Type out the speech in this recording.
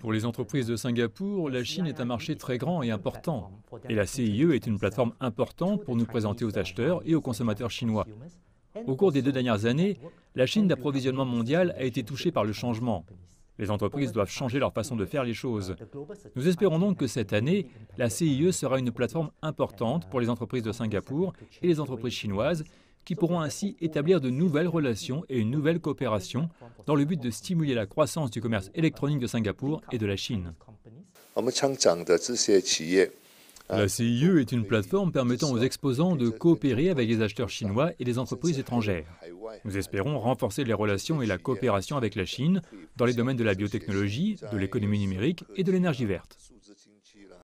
Pour les entreprises de Singapour, la Chine est un marché très grand et important. Et la CIE est une plateforme importante pour nous présenter aux acheteurs et aux consommateurs chinois. Au cours des deux dernières années, la Chine d'approvisionnement mondial a été touchée par le changement. Les entreprises doivent changer leur façon de faire les choses. Nous espérons donc que cette année, la CIE sera une plateforme importante pour les entreprises de Singapour et les entreprises chinoises qui pourront ainsi établir de nouvelles relations et une nouvelle coopération dans le but de stimuler la croissance du commerce électronique de Singapour et de la Chine. La CIE est une plateforme permettant aux exposants de coopérer avec les acheteurs chinois et les entreprises étrangères. Nous espérons renforcer les relations et la coopération avec la Chine dans les domaines de la biotechnologie, de l'économie numérique et de l'énergie verte.